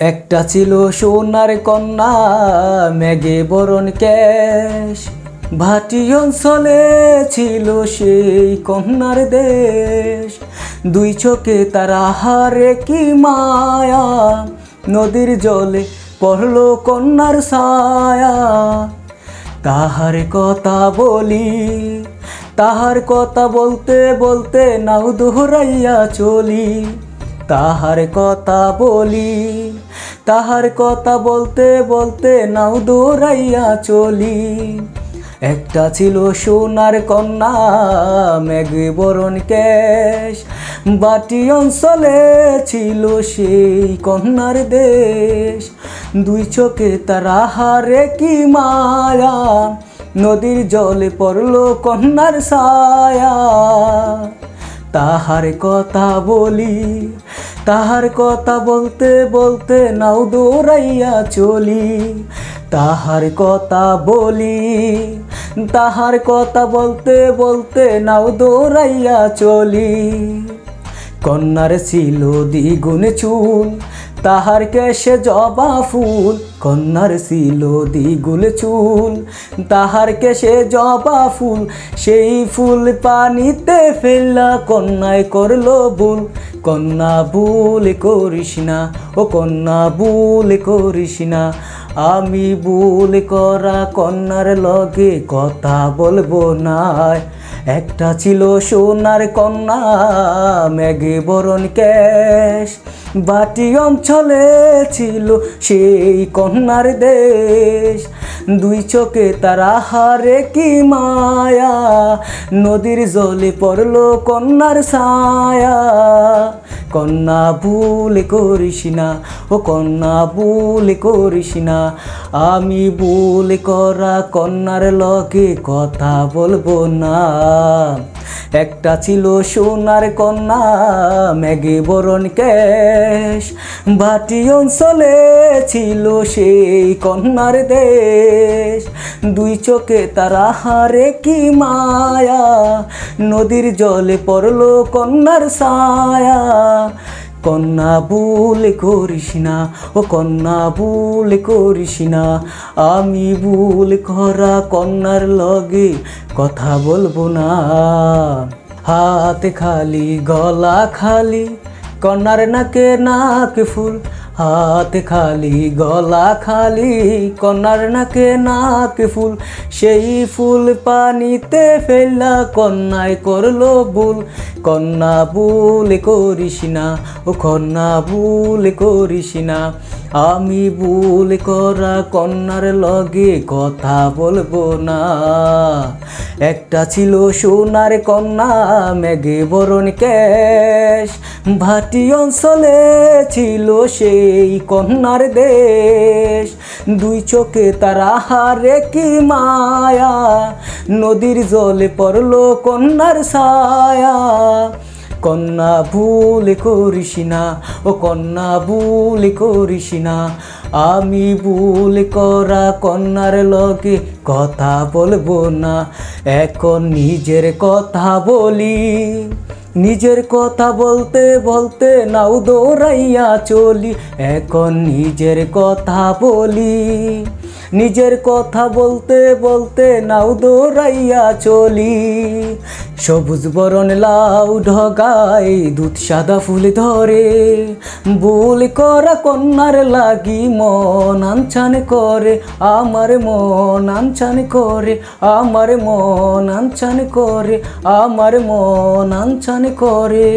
একটা ছিল সোনার কন্যা, মেঘে বরণ ক্যাশ ভাটি অঞ্চলে ছিল সেই কন্যার দেশ। দুই চোখে তারা হারে কি মায়া, নদীর জলে পড়ল কন্যার ছায়া। তাহার কথা বলি, তাহার কথা বলতে বলতে নাও দোহরাইয়া চলি। তাহার কথা বলি তাহার কথা বলতে বলতে নাও দৌড়াইয়া চলি। একটা ছিল সোনার কন্যা, মেঘে বরণ কেশ। বাটি অঞ্চলে ছিল সেই কন্যার দেশ। দুই চোখে তারা হারে কি মায়া, নদীর জলে পড়ল কন্যার ছায়া। তাহার কথা বলি তাহার কথা বলতে বলতে নাও দৌড়াইয়া চলি। তাহার কথা বলি, তাহার কথা বলতে বলতে নাও দৌড়াইয়া চলি। কন্যার ছিল দ্বিগুণ চুল তাহার কেশে জবা ফুল, কন্যার ছিল দ্বিগুণ চুল। তাহার কেশে জবা ফুল, সেই ফুল পানিতে ফেললা কন্যায় করল ভুল। কন্যা ভুল করিস না, ও কন্যা ভুল করিস না। আমি ভুল করা কন্যার লগে কথা বলব না একটা ছিল সোনার কন্যা মেঘে বরণ ক্যাশ বাটি অঞ্চলে ছিল সেই কন্যার দেশ। দুই চোখে তারা হারে কি মায়া? নদীর জলে পড়ল কন্যার ছায়া। কন্যা ভুল করিস না, ও কন্যা ভুল করিস না। আমি ভুল করা কন্যার লগে কথা বলব না। একটা ছিল সোনার কন্যা, ম্যাগি বরণ ক্যাশ বাটি অঞ্চলে ছিল সেই কন্যার দেশ। দুই চোখে তারা হারে কি মায়া, নদীর জলে পড়ল কন্যার ছায়া। কন্যা ভুল করিস না, ও কন্যা ভুল করিস না। আমি ভুল করা কন্যার লগে কথা বলব না। হাত খালি, গলা খালি, কন্যার নাকে নাক ফুল হাত খালি, গলা খালি, কন্যার নাকে নাক ফুল। সেই ফুল পানিতে ফেললা কন্যায় করল ভুল। কন্যা ভুল করিস না, ও কন্যা ভুল করিস না। আমি ভুল করা কন্যার লগে কথা বলব না। একটা ছিল সোনার কন্যা, মেঘে বরণ ক্যাশ ভাটি অঞ্চলে ছিল সেই কন্যার দেশ। দুই চোখে তারা হারে কি মায়া। নদীর জলে পড়ল কন্যার ছায়া। কন্যা ভুল করিস না, ও কন্যা ভুল করিস না। আমি ভুল করা কন্যার লগে কথা বলব না, এখন নিজের কথা বলি। নিজের কথা বলতে বলতে নাও দৌড়াইয়া চলি এখন নিজের কথা বলি। নিজের কথা বলতে বলতে নাও দৌড়াইয়া চলি। সবুজ বরণ লাউ ঢগাই দুধ সাদা ফুল ধরে। ভুল করা কন্যার লাগি মন আনছান করে, আমার মন আনছান করে, আমার মন আনছান করে, আমার মন আনছান করে।